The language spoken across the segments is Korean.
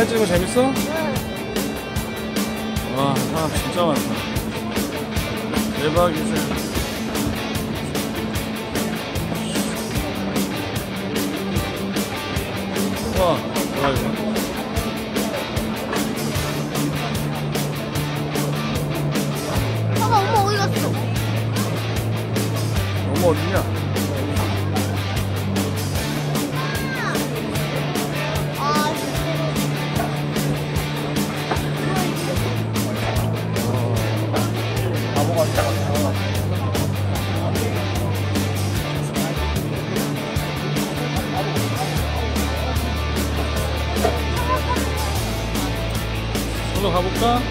사진 찍는 거 재밌어? 응. 와 사람 진짜 많다 대박이지 와 봐봐, 엄마 어디 갔어? 엄마 어딨냐? 손으로 가볼까?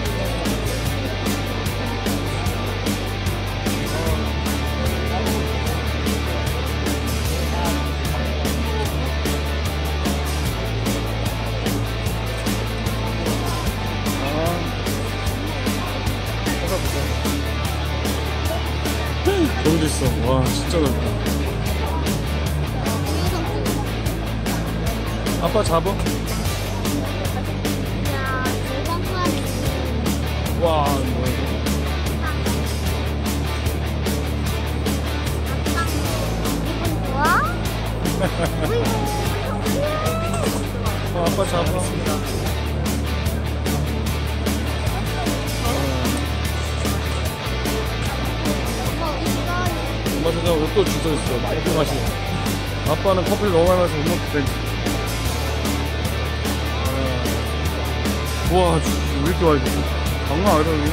너무 있어. 와, 진짜 넓다. 아빠 잡아. 어, 아빠 잡아. 엄마 생각 또 주저 있어. 많이 또 마시네. 아빠는 커피를 너무 많이 마셔서 못 먹겠다. 아. 주- 왜 이렇게 많이 줬어? 장난 여기.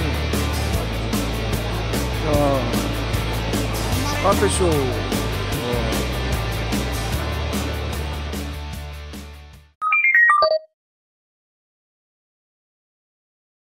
자, 카페쇼.